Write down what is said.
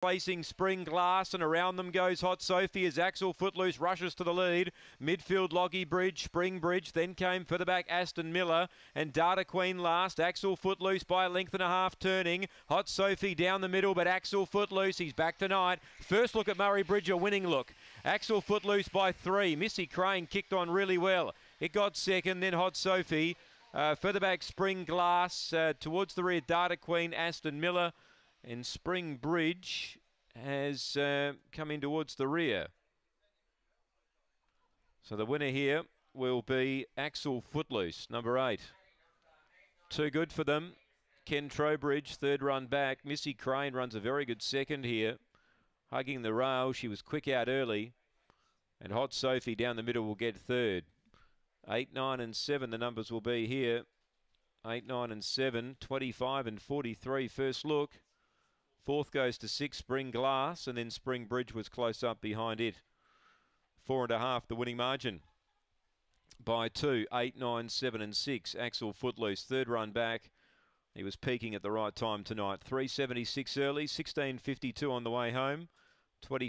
Placing Spring Glass and around them goes Hot Sophie as Axel Footloose rushes to the lead. Midfield Loggy Bridge, Spring Bridge, then came further back Aston Miller and Data Queen last. Axel Footloose by a length and a half turning. Hot Sophie down the middle, but Axel Footloose, he's back tonight. First look at Murray Bridge, a winning look. Axel Footloose by three. Missy Crane kicked on really well. It got second, then Hot Sophie. Uh, further back, Spring Glass. Uh, towards the rear, Data Queen, Aston Miller. And Spring Bridge has uh, come in towards the rear. So the winner here will be Axel Footloose, number eight. Too good for them. Ken Trowbridge, third run back. Missy Crane runs a very good second here. Hugging the rail. She was quick out early. And Hot Sophie down the middle will get third. 8, 9 and 7 the numbers will be here. 8, 9 and 7, 25 and 43 first look. Fourth goes to 6 Spring Glass and then Spring Bridge was close up behind it. Four and a half the winning margin. By two, eight, nine, seven, and six. Axel Footloose, third run back. He was peaking at the right time tonight. 376 early, 1652 on the way home. 20